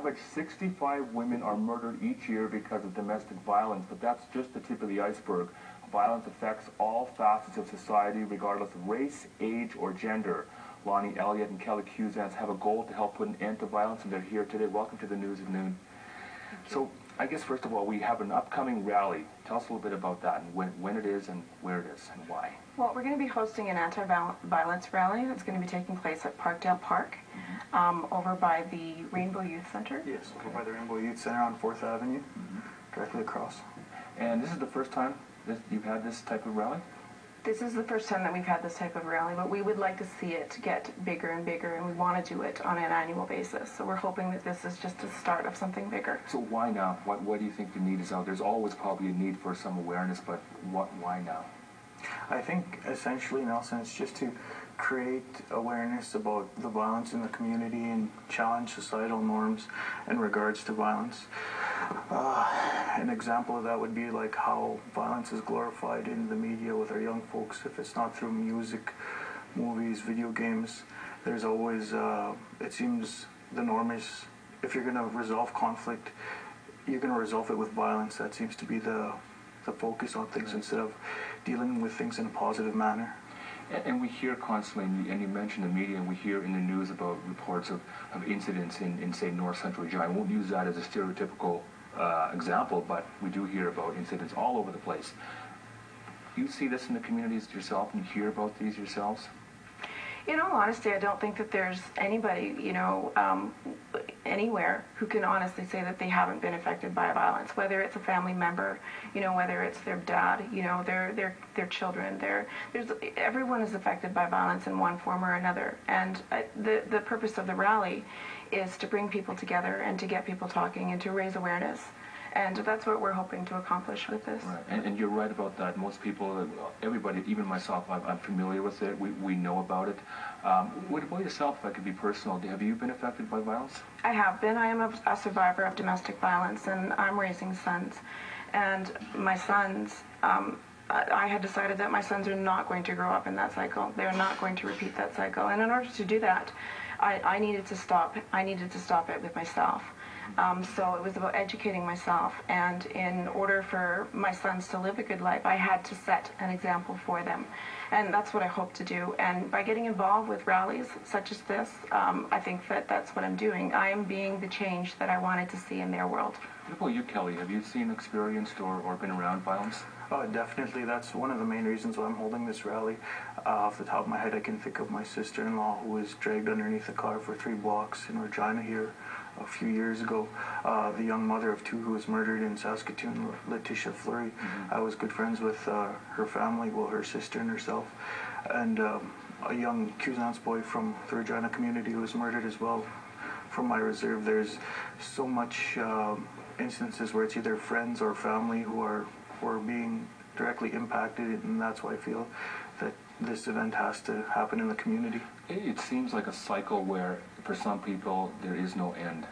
average 65 women are murdered each year because of domestic violence, but that's just the tip of the iceberg. Violence affects all facets of society, regardless of race, age, or gender. Lonnie Elliott and Kelly Quewezance have a goal to help put an end to violence, and they're here today. Welcome to the News at Noon. So, I guess first of all, we have an upcoming rally. Tell us a little bit about that and when, when it is and where it is and why. Well, we're going to be hosting an anti-violence rally that's going to be taking place at Parkdale Park um, over by the Rainbow Youth Center. Yes, over by the Rainbow Youth Center on 4th Avenue, directly across. And this is the first time that you've had this type of rally? This is the first time that we've had this type of rally, but we would like to see it get bigger and bigger, and we want to do it on an annual basis. So we're hoping that this is just the start of something bigger. So why now? What, what do you think the need is out? There's always probably a need for some awareness, but what, why now? I think essentially, Nelson, it's just to create awareness about the violence in the community and challenge societal norms in regards to violence. Uh, an example of that would be like how violence is glorified in the media with our young folks. If it's not through music, movies, video games, there's always, uh, it seems the norm is if you're going to resolve conflict, you're going to resolve it with violence. That seems to be the, the focus on things instead of dealing with things in a positive manner. And, and we hear constantly, and you mentioned the media, and we hear in the news about reports of, of incidents in, in, say, north central Regina. I won't use that as a stereotypical uh, example, but we do hear about incidents all over the place. You see this in the communities yourself, and you hear about these yourselves? In all honesty, I don't think that there's anybody, you know, um, anywhere who can honestly say that they haven't been affected by violence. Whether it's a family member, you know, whether it's their dad, you know, their their their children. Their there's everyone is affected by violence in one form or another. And uh, the the purpose of the rally is to bring people together and to get people talking and to raise awareness. And that's what we're hoping to accomplish with this. Right. And, and, you're right about that. Most people, everybody, even myself, I'm, I'm familiar with it. We, we know about it. Um, what about yourself, if I could be personal? Have you been affected by violence? I have been. I am a, a survivor of domestic violence, and I'm raising sons. And my sons, um, I had decided that my sons are not going to grow up in that cycle. They're not going to repeat that cycle. And in order to do that, I, I needed to stop. I needed to stop it with myself. Um, so it was about educating myself. And in order for my sons to live a good life, I had to set an example for them. And that's what I hope to do. And by getting involved with rallies such as this, um, I think that that's what I'm doing. I am being the change that I wanted to see in their world. What about you, Kelly? Have you seen, experienced, or, or been around violence? Uh, definitely. That's one of the main reasons why I'm holding this rally. Uh, off the top of my head, I can think of my sister-in-law who was dragged underneath a car for three blocks in Regina here a few years ago. Uh, the young mother of two who was murdered in Saskatoon, Letitia Fleury. Mm-hmm. I was good friends with uh, her family, well, her sister and herself. And um, a young Quewezance boy from the Regina community who was murdered as well from my reserve. There's so much um, instances where it's either friends or family who are, who are being directly impacted, and that's why I feel that this event has to happen in the community. It seems like a cycle where, for some people, there is no end.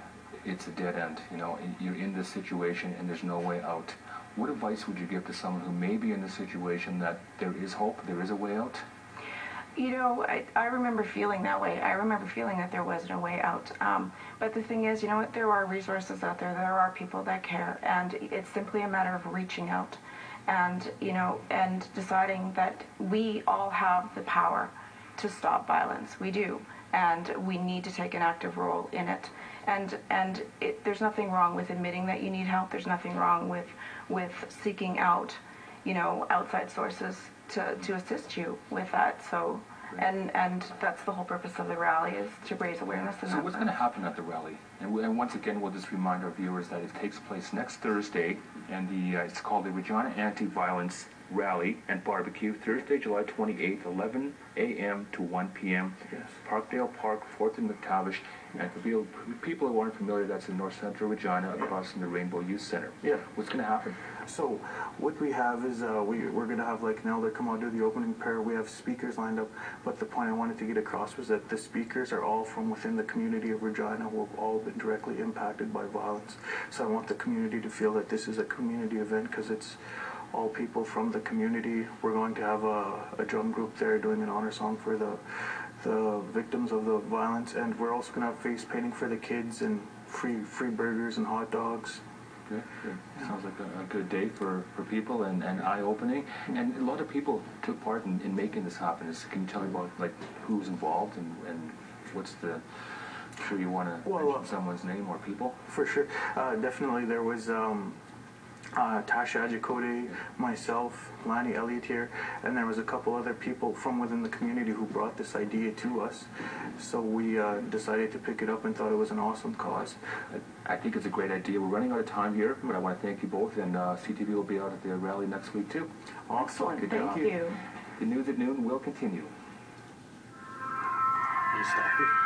It's a dead end. You know, you're in this situation and there's no way out. What advice would you give to someone who may be in the situation that there is hope, there is a way out? You know, I, I remember feeling that way. I remember feeling that there was no way out. Um, but the thing is, you know what? There are resources out there. There are people that care. And it's simply a matter of reaching out and you know and deciding that we all have the power to stop violence. We do. And we need to take an active role in it. And and it, there's nothing wrong with admitting that you need help. There's nothing wrong with with seeking out you know outside sources to to assist you with that. So and and that's the whole purpose of the rally is to raise awareness. so what's going to happen at the rally? And, and, once again, we'll just remind our viewers that it takes place next Thursday, and the uh, it's called the Regina Anti-Violence Rally and Barbecue, Thursday, July 28th, 11 a.m. to 1 p.m. Yes. Parkdale Park, 4th and McTavish. And for people who aren't familiar, that's in North Central Regina, across from the Rainbow Youth Center. Yeah. What's going to happen? So what we have is uh, we, we're going to have like an elder come out do the opening prayer. We have speakers lined up, but the point I wanted to get across was that the speakers are all from within the community of Regina have all been directly impacted by violence. So I want the community to feel that this is a community event because it's all people from the community. We're going to have a, a drum group there doing an honor song for the the victims of the violence, and we're also going to have face painting for the kids and free free burgers and hot dogs. Good, good. Sounds like a, a good day for, for people and, and eye-opening. Mm-hmm. And a lot of people took part in, in making this happen. Is- Can you tell me about like who's involved and, and what's the, sure you want to Well, mention someone's name or people? For sure. Uh, definitely, there was um, uh, Tasha Ajakote, myself, Lanny Elliott here, and there was a couple other people from within the community who brought this idea to us. So we uh, decided to pick it up and thought it was an awesome cause. I, I think it's a great idea. We're running out of time here, but I want to thank you both. And uh, CTV will be out at the rally next week too. Excellent. Good Thank job. you. The news at noon will continue. You stop it.